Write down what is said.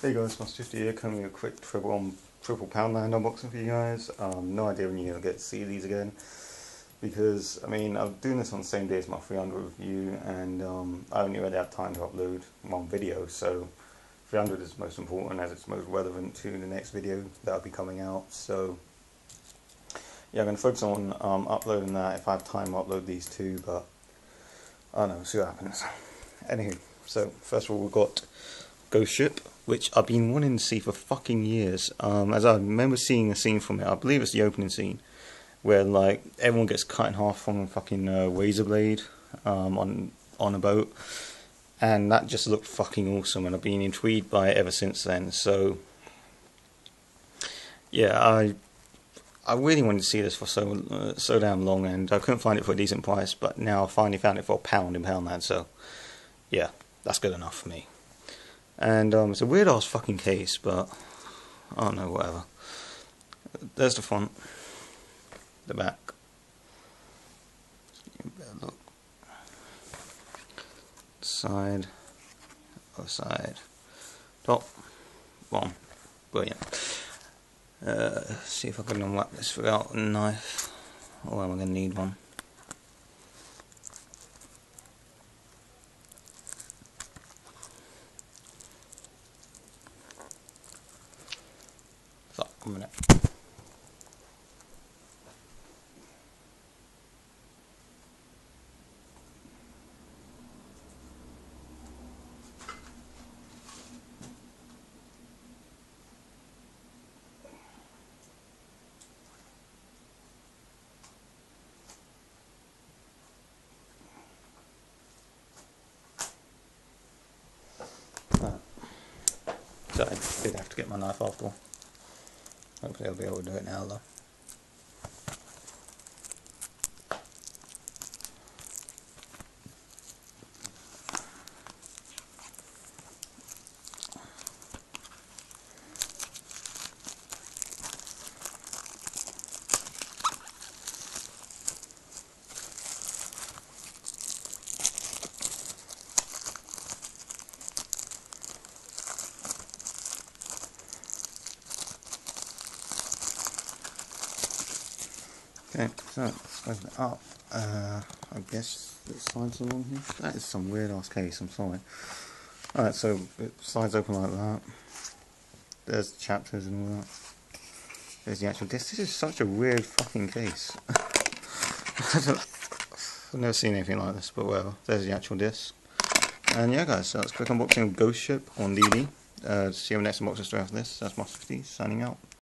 Hey guys, Master 50 here, coming with a quick triple on triple Poundland unboxing for you guys. Um, no idea when you're gonna get to see these again, because I mean I'm doing this on the same day as my 300 review, and um, I only really have time to upload one video, so 300 is most important as it's most relevant to the next video that'll be coming out. So yeah, I'm gonna focus on um, uploading that. If I have time, I'll upload these two, but I don't know, see what happens. Anywho, so first of all we've got Ghost Ship, which I've been wanting to see for fucking years. Um, as I remember seeing a scene from it, I believe it's the opening scene, where like everyone gets cut in half from a fucking uh, razor blade um, on on a boat, and that just looked fucking awesome, and I've been intrigued by it ever since then. So yeah, I I really wanted to see this for so uh, so damn long, and I couldn't find it for a decent price, but now I finally found it for a pound in Poundland. So yeah, that's good enough for me. And um, it's a weird ass fucking case, but I don't know, whatever. There's the front, the back. Look. Side, other side, top, bottom. Brilliant. Uh, see if I can unwrap this without a knife. Or am I going to need one? A minute. So I did have to get my knife after all. Hopefully I'll be able to do it now though. Okay, so let's open it up. Uh, I guess it slides along here. That is some weird ass case, I'm sorry. Alright, so it slides open like that. There's the chapters and all that. There's the actual disc. This is such a weird fucking case. I've never seen anything like this, but whatever. There's the actual disc. And yeah, guys, so that's quick unboxing of Ghost Ship on DVD. Uh, see you in the next unboxing story after this. That's Master 50 signing out.